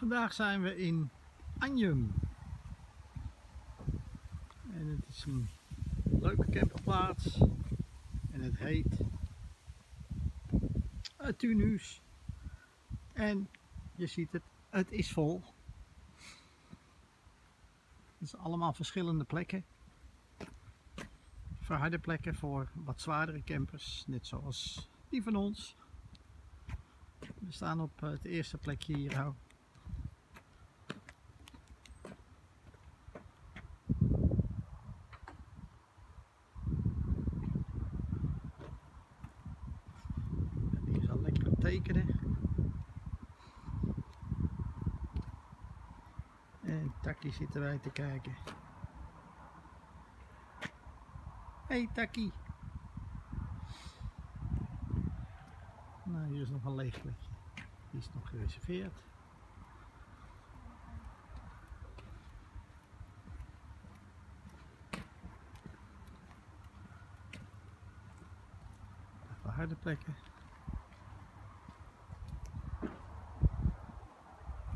Vandaag zijn we in Anjum. En het is een leuke camperplaats. En het heet het Tunuus. En je ziet het, het is vol. Het is allemaal verschillende plekken. Verharde plekken voor wat zwaardere campers, net zoals die van ons. We staan op het eerste plekje hier. nou. En die is al lekker aan het tekenen. En Taki zitten wij te kijken. Hey Taki. Nou, hier is nog een leeg plekje. Die is nog gereserveerd. Harde plekken.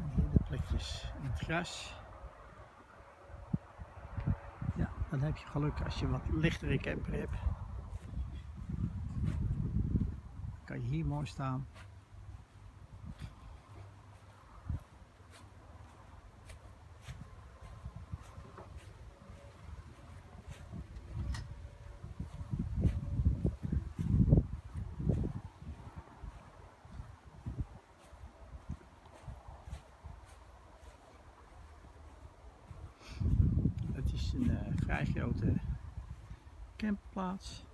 En hier de plekjes in gras. Ja, dan heb je geluk als je wat lichtere camper hebt. kan je hier mooi staan. Het een vrij grote campplaats.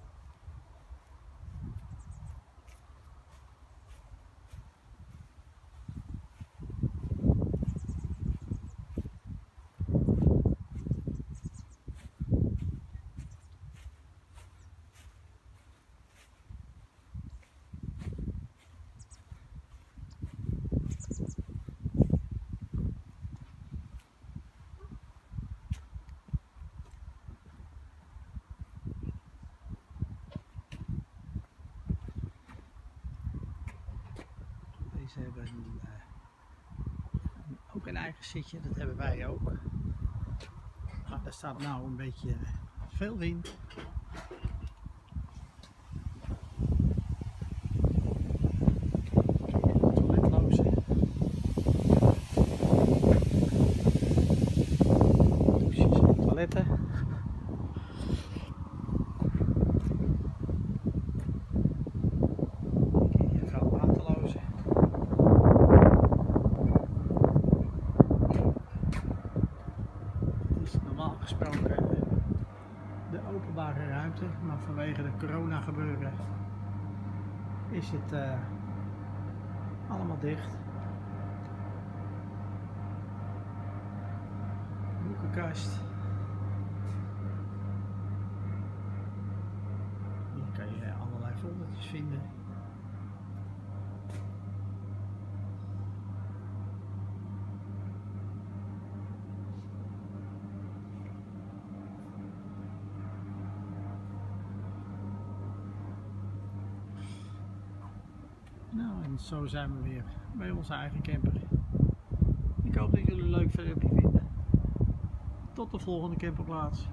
Deze hebben een, uh, ook een eigen zitje, dat hebben wij ook. Maar er staat nou een beetje veel wind. Toiletloze. Douches en toiletten. Hier gaan waterloze. Het is normaal gesproken de openbare maar vanwege de corona gebeuren is het eh, allemaal dicht. Boekenkast. Hier kan je allerlei foldertjes vinden. Nou, en zo zijn we weer bij onze eigen camper. Ik hoop dat jullie leuk filmpje vinden. Tot de volgende camperplaats.